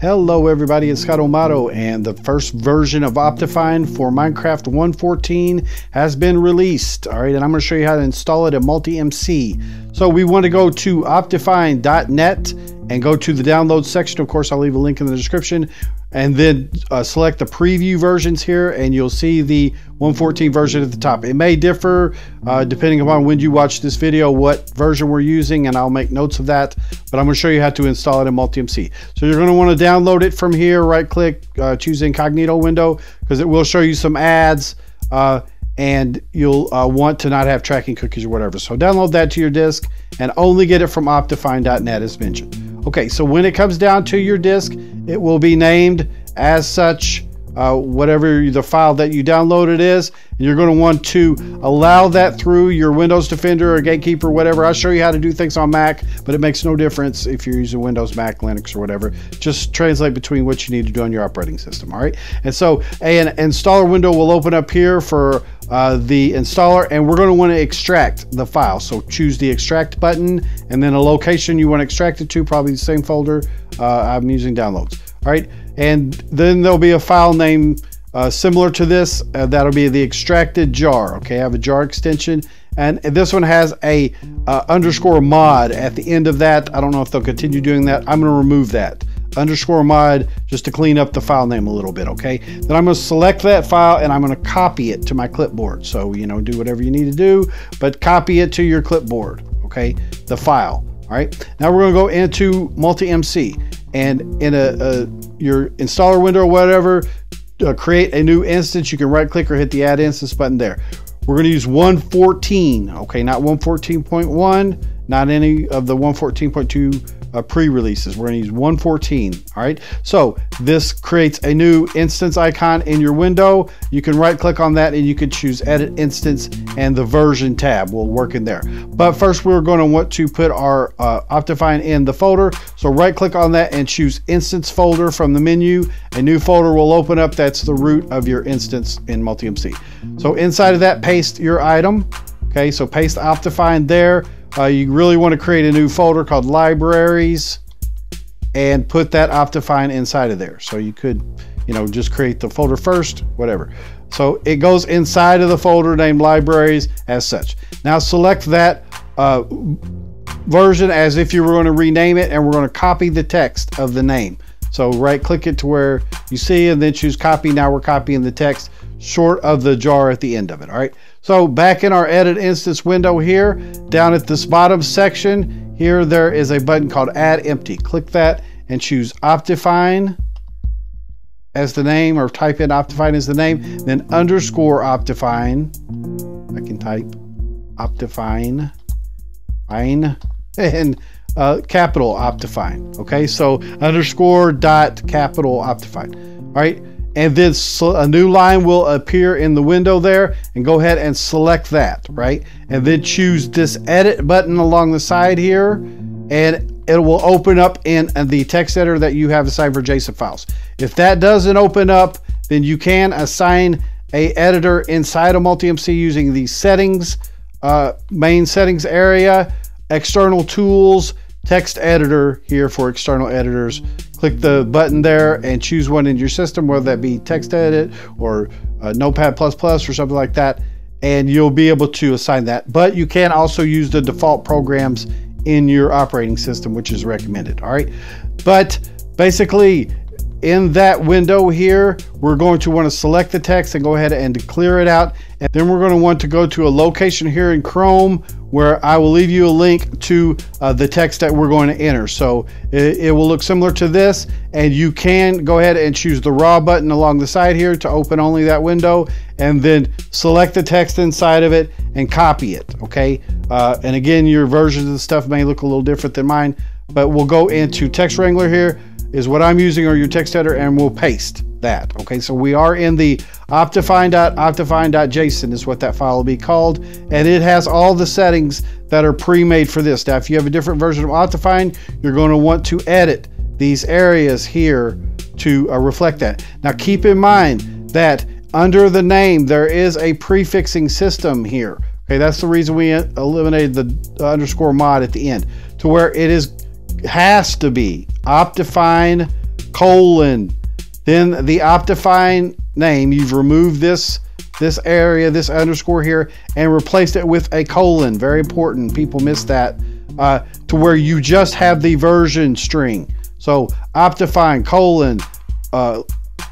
Hello everybody, it's ScottoMotto and the first version of Optifine for Minecraft 1.14 has been released. All right, and I'm going to show you how to install it in Multi-MC. So we want to go to optifine.net and go to the download section. Of course, I'll leave a link in the description and then uh, select the preview versions here and you'll see the 114 version at the top. It may differ uh, depending upon when you watch this video, what version we're using, and I'll make notes of that, but I'm gonna show you how to install it in MultiMC. So you're gonna wanna download it from here, right click, uh, choose incognito window, because it will show you some ads, uh, and you'll uh, want to not have tracking cookies or whatever. So download that to your disk and only get it from optifine.net as mentioned. Okay, so when it comes down to your disk, it will be named as such, uh, whatever the file that you downloaded is. And you're going to want to allow that through your Windows Defender or Gatekeeper, whatever. I'll show you how to do things on Mac, but it makes no difference if you're using Windows, Mac, Linux, or whatever. Just translate between what you need to do on your operating system, all right? And so an installer window will open up here for uh, the installer, and we're going to want to extract the file. So choose the extract button, and then a location you want to extract it to, probably the same folder uh, I'm using downloads. All right, and then there'll be a file name uh, similar to this. Uh, that'll be the extracted jar. Okay, I have a jar extension, and this one has a uh, underscore mod at the end of that. I don't know if they'll continue doing that. I'm going to remove that underscore mod just to clean up the file name a little bit. Okay, then I'm to select that file and I'm going to copy it to my clipboard. So you know, do whatever you need to do, but copy it to your clipboard. Okay, the file. All right, now we're going to go into multi-MC and in a, a your installer window or whatever, uh, create a new instance. You can right click or hit the add instance button there. We're going to use 114, okay, not 114.1, not any of the 114.2 uh, pre-releases. We're going to use 114. All right. So this creates a new instance icon in your window. You can right click on that and you can choose edit instance and the version tab will work in there. But first we're going to want to put our uh, Optifine in the folder. So right click on that and choose instance folder from the menu. A new folder will open up. That's the root of your instance in MultiMC. So inside of that, paste your item. Okay, so paste Optifine there. Uh, you really want to create a new folder called libraries and put that Optifine inside of there. So you could, you know, just create the folder first, whatever. So it goes inside of the folder named libraries as such. Now select that uh, version as if you were going to rename it and we're going to copy the text of the name. So right click it to where you see and then choose copy. Now we're copying the text short of the jar at the end of it. All right. So back in our edit instance window here, down at this bottom section, here there is a button called add empty. Click that and choose Optifine as the name or type in Optifine as the name, then underscore Optifine. I can type Optifine, fine, and uh, capital Optifine. Okay, so underscore dot capital Optifine. All right, and then a new line will appear in the window there and go ahead and select that right? And then choose this edit button along the side here and it will open up in the text editor that you have assigned for JSON files. If that doesn't open up then you can assign a editor inside of MultiMC using the settings uh, main settings area external tools text editor here for external editors click the button there and choose one in your system, whether that be TextEdit or uh, Notepad++ or something like that, and you'll be able to assign that. But you can also use the default programs in your operating system, which is recommended. All right, but basically in that window here, we're going to want to select the text and go ahead and clear it out. And then we're going to want to go to a location here in Chrome where I will leave you a link to uh, the text that we're going to enter. So it, it, will look similar to this and you can go ahead and choose the raw button along the side here to open only that window and then select the text inside of it and copy it. Okay. Uh, and again, your versions of the stuff may look a little different than mine, but we'll go into Text Wrangler here is what I'm using or your text editor and we'll paste that. Okay, so we are in the optifine.optifine.json is what that file will be called. And it has all the settings that are pre-made for this. Now, if you have a different version of Optifine, you're going to want to edit these areas here to uh, reflect that. Now, keep in mind that under the name, there is a prefixing system here. Okay, that's the reason we eliminated the underscore mod at the end to where it is has to be Optifine colon, then the Optifine name. You've removed this this area, this underscore here, and replaced it with a colon. Very important. People miss that. Uh, to where you just have the version string. So Optifine colon uh,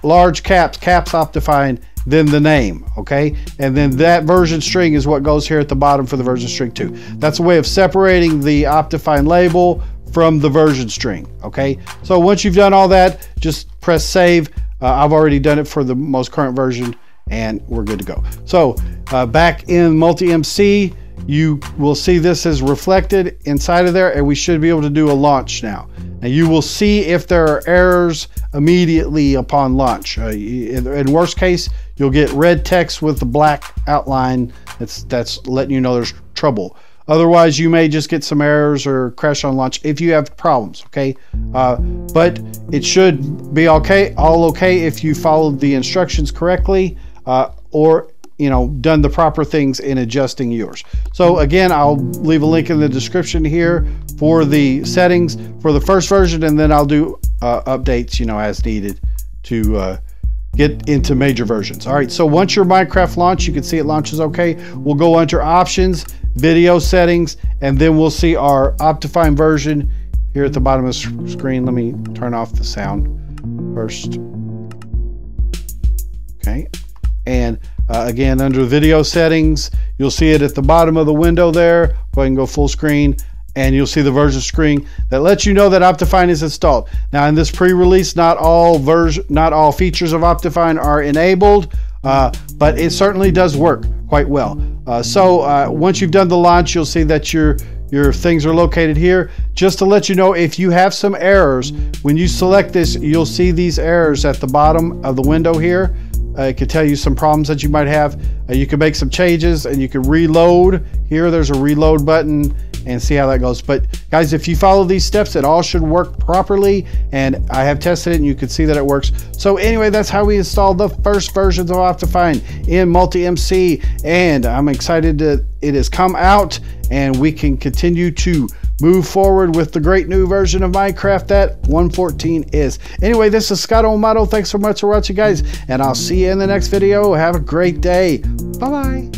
large caps, caps Optifine, then the name, okay? And then that version string is what goes here at the bottom for the version string too. That's a way of separating the Optifine label from the version string, okay? So once you've done all that, just press save. Uh, I've already done it for the most current version and we're good to go. So uh, back in Multi-MC, you will see this is reflected inside of there and we should be able to do a launch now. And you will see if there are errors immediately upon launch. Uh, in, in, worst case, you'll get red text with the black outline that's, that's letting you know there's trouble. Otherwise, you may just get some errors or crash on launch if you have problems, okay? Uh, but it should be okay, all okay if you followed the instructions correctly uh, or you know done the proper things in adjusting yours. So again i'll leave a link in the description here for the settings for the first version and then i'll do uh, updates you know as needed to uh, get into major versions. All right so once your minecraft launch you can see it launches okay. We'll go under options video settings and then we'll see our optifine version here at the bottom of the screen let me turn off the sound first okay and uh, again, under video settings, you'll see it at the bottom of the window there. Go ahead and go full screen and you'll see the version screen that lets you know that Optifine is installed. Now in this pre-release, not all version, not all features of Optifine are enabled, uh, but it certainly does work quite well. Uh, so uh, once you've done the launch, you'll see that your your things are located here. Just to let you know, if you have some errors, when you select this, you'll see these errors at the bottom of the window here. Uh, it could tell you some problems that you might have. Uh, you can make some changes and you can reload. Here, there's a reload button and see how that goes. But guys, if you follow these steps, it all should work properly. And I have tested it and you can see that it works. So anyway, that's how we installed the first versions of Optifine in Multi-MC. And I'm excited that it has come out and we can continue to move forward with the great new version of Minecraft that 114 is. Anyway, this is ScottoMotto. Thanks so much for watching, guys, and I'll see you in the next video. Have a great day. Bye-bye.